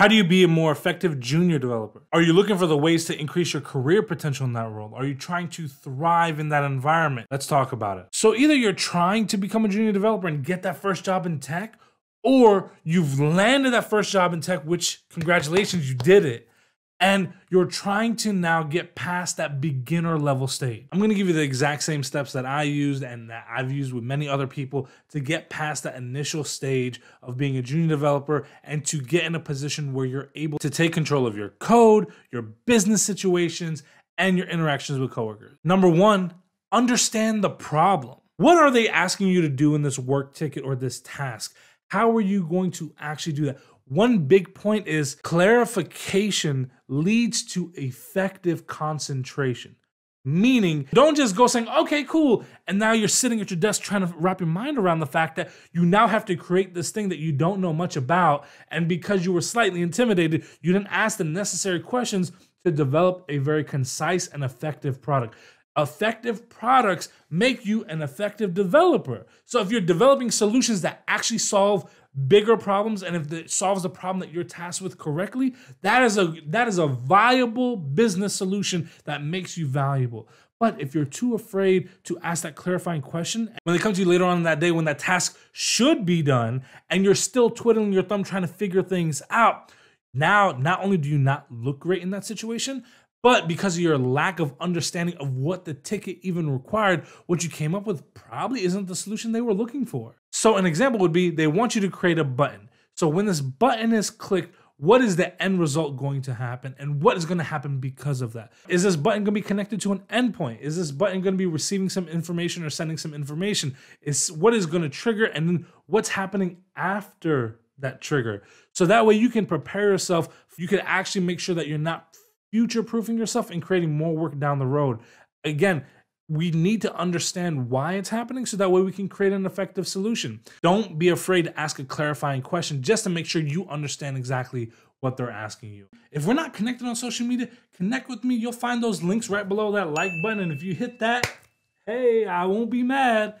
How do you be a more effective junior developer? Are you looking for the ways to increase your career potential in that role? Are you trying to thrive in that environment? Let's talk about it. So either you're trying to become a junior developer and get that first job in tech, or you've landed that first job in tech, which congratulations, you did it and you're trying to now get past that beginner level stage. I'm gonna give you the exact same steps that I used and that I've used with many other people to get past that initial stage of being a junior developer and to get in a position where you're able to take control of your code, your business situations, and your interactions with coworkers. Number one, understand the problem. What are they asking you to do in this work ticket or this task? How are you going to actually do that? One big point is clarification leads to effective concentration. Meaning, don't just go saying, okay, cool. And now you're sitting at your desk trying to wrap your mind around the fact that you now have to create this thing that you don't know much about. And because you were slightly intimidated, you didn't ask the necessary questions to develop a very concise and effective product. Effective products make you an effective developer. So if you're developing solutions that actually solve bigger problems and if it solves the problem that you're tasked with correctly that is a that is a viable business solution that makes you valuable but if you're too afraid to ask that clarifying question when they come to you later on in that day when that task should be done and you're still twiddling your thumb trying to figure things out now not only do you not look great in that situation but because of your lack of understanding of what the ticket even required, what you came up with probably isn't the solution they were looking for. So, an example would be they want you to create a button. So, when this button is clicked, what is the end result going to happen and what is going to happen because of that? Is this button going to be connected to an endpoint? Is this button going to be receiving some information or sending some information? Is what is going to trigger and then what's happening after that trigger? So that way you can prepare yourself. You can actually make sure that you're not future proofing yourself and creating more work down the road. Again, we need to understand why it's happening so that way we can create an effective solution. Don't be afraid to ask a clarifying question just to make sure you understand exactly what they're asking you. If we're not connected on social media, connect with me. You'll find those links right below that like button. And if you hit that, hey, I won't be mad.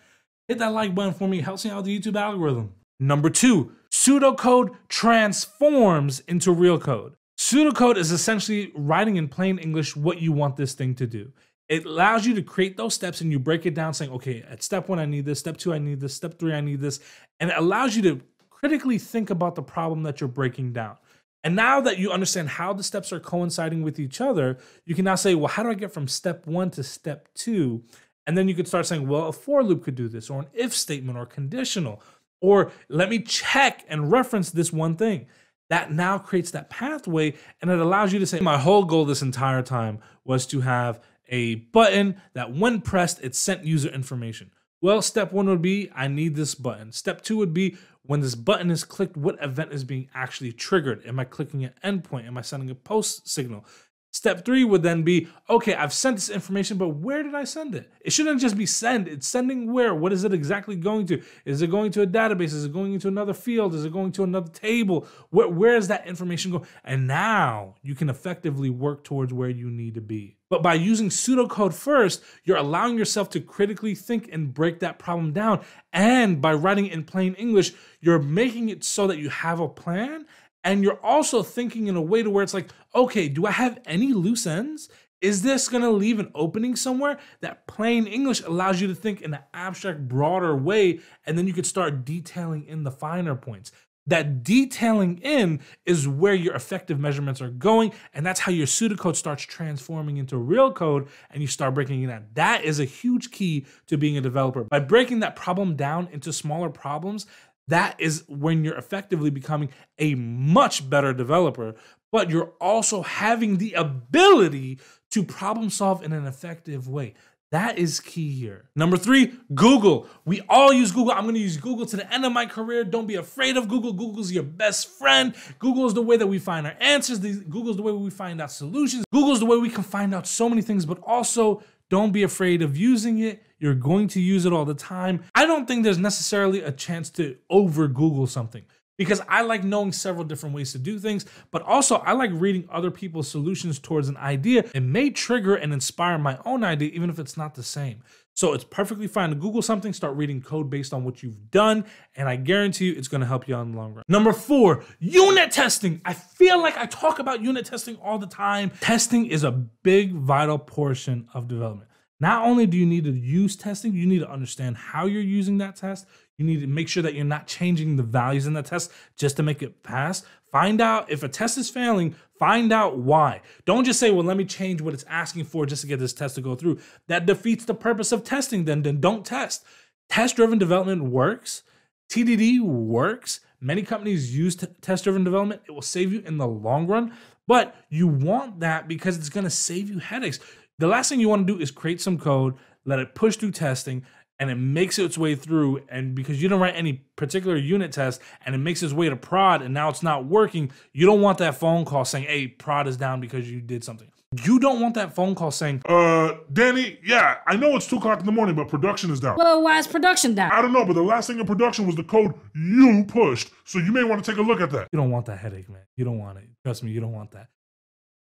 Hit that like button for me. It helps me out the YouTube algorithm. Number two, pseudocode transforms into real code. Pseudocode is essentially writing in plain English what you want this thing to do. It allows you to create those steps and you break it down saying, okay, at step one, I need this, step two, I need this, step three, I need this. And it allows you to critically think about the problem that you're breaking down. And now that you understand how the steps are coinciding with each other, you can now say, well, how do I get from step one to step two? And then you could start saying, well, a for loop could do this, or an if statement, or conditional, or let me check and reference this one thing that now creates that pathway and it allows you to say, my whole goal this entire time was to have a button that when pressed, it sent user information. Well, step one would be, I need this button. Step two would be, when this button is clicked, what event is being actually triggered? Am I clicking an endpoint? Am I sending a post signal? Step three would then be, okay, I've sent this information, but where did I send it? It shouldn't just be send. It's sending where? What is it exactly going to? Is it going to a database? Is it going into another field? Is it going to another table? Where, where is that information going? And now you can effectively work towards where you need to be. But by using pseudocode first, you're allowing yourself to critically think and break that problem down. And by writing in plain English, you're making it so that you have a plan and you're also thinking in a way to where it's like, okay, do I have any loose ends? Is this going to leave an opening somewhere? That plain English allows you to think in an abstract, broader way, and then you could start detailing in the finer points. That detailing in is where your effective measurements are going, and that's how your pseudocode starts transforming into real code and you start breaking it down. That is a huge key to being a developer. By breaking that problem down into smaller problems, that is when you're effectively becoming a much better developer, but you're also having the ability to problem solve in an effective way. That is key here. Number three, Google. We all use Google. I'm gonna use Google to the end of my career. Don't be afraid of Google. Google's your best friend. Google is the way that we find our answers. Google's the way we find out solutions. Google's the way we can find out so many things, but also don't be afraid of using it. You're going to use it all the time. I don't think there's necessarily a chance to over Google something because I like knowing several different ways to do things, but also I like reading other people's solutions towards an idea. It may trigger and inspire my own idea, even if it's not the same. So it's perfectly fine to Google something, start reading code based on what you've done, and I guarantee you it's gonna help you out in the long run. Number four, unit testing. I feel like I talk about unit testing all the time. Testing is a big, vital portion of development. Not only do you need to use testing, you need to understand how you're using that test. You need to make sure that you're not changing the values in the test just to make it pass. Find out if a test is failing, find out why. Don't just say, well, let me change what it's asking for just to get this test to go through. That defeats the purpose of testing, then, then don't test. Test driven development works, TDD works. Many companies use test driven development. It will save you in the long run, but you want that because it's going to save you headaches. The last thing you want to do is create some code, let it push through testing, and it makes its way through. And because you don't write any particular unit test and it makes its way to prod and now it's not working, you don't want that phone call saying, hey, prod is down because you did something. You don't want that phone call saying, Uh, Danny, yeah, I know it's two o'clock in the morning, but production is down. Well, why is production down? I don't know, but the last thing in production was the code you pushed, so you may want to take a look at that. You don't want that headache, man. You don't want it. Trust me, you don't want that.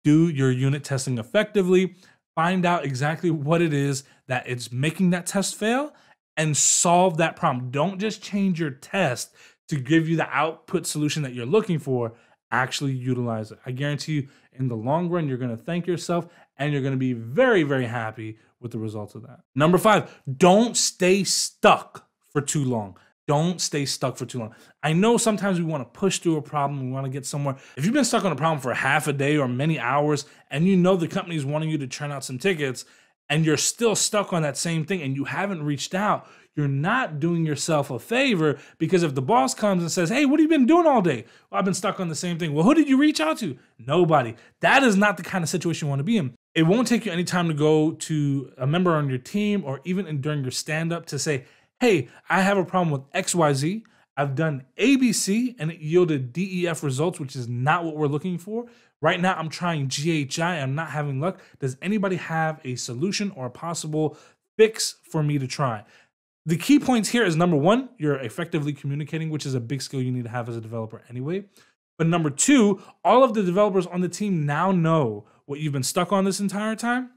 Do your unit testing effectively find out exactly what it is that it's making that test fail and solve that problem. Don't just change your test to give you the output solution that you're looking for. Actually utilize it. I guarantee you, in the long run, you're going to thank yourself and you're going to be very, very happy with the results of that. Number five, don't stay stuck for too long. Don't stay stuck for too long. I know sometimes we want to push through a problem, we want to get somewhere. If you've been stuck on a problem for half a day or many hours, and you know the company is wanting you to churn out some tickets, and you're still stuck on that same thing and you haven't reached out, you're not doing yourself a favor because if the boss comes and says, Hey, what have you been doing all day? Well, I've been stuck on the same thing. Well, who did you reach out to? Nobody. That is not the kind of situation you want to be in. It won't take you any time to go to a member on your team or even during your stand up to say, hey, I have a problem with XYZ. I've done ABC and it yielded DEF results, which is not what we're looking for. Right now, I'm trying GHI. I'm not having luck. Does anybody have a solution or a possible fix for me to try? The key points here is number one, you're effectively communicating, which is a big skill you need to have as a developer anyway. But number two, all of the developers on the team now know what you've been stuck on this entire time.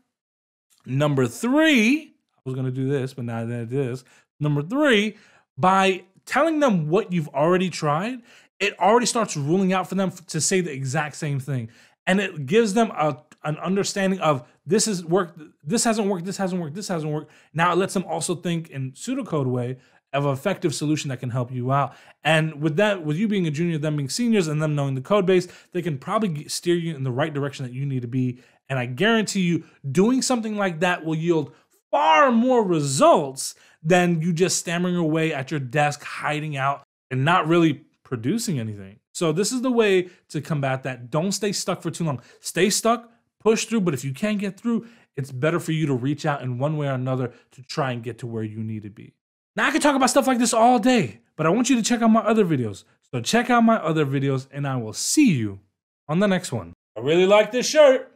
Number three, I was going to do this, but now that it is. Number three, by telling them what you've already tried, it already starts ruling out for them to say the exact same thing. And it gives them a, an understanding of this has worked, this hasn't worked, this hasn't worked, this hasn't worked. Now it lets them also think in pseudocode way of an effective solution that can help you out. And with that, with you being a junior, them being seniors, and them knowing the code base, they can probably steer you in the right direction that you need to be. And I guarantee you, doing something like that will yield far more results than you just stammering away at your desk, hiding out, and not really producing anything. So, this is the way to combat that. Don't stay stuck for too long. Stay stuck, push through, but if you can't get through, it's better for you to reach out in one way or another to try and get to where you need to be. Now, I could talk about stuff like this all day, but I want you to check out my other videos. So, check out my other videos, and I will see you on the next one. I really like this shirt.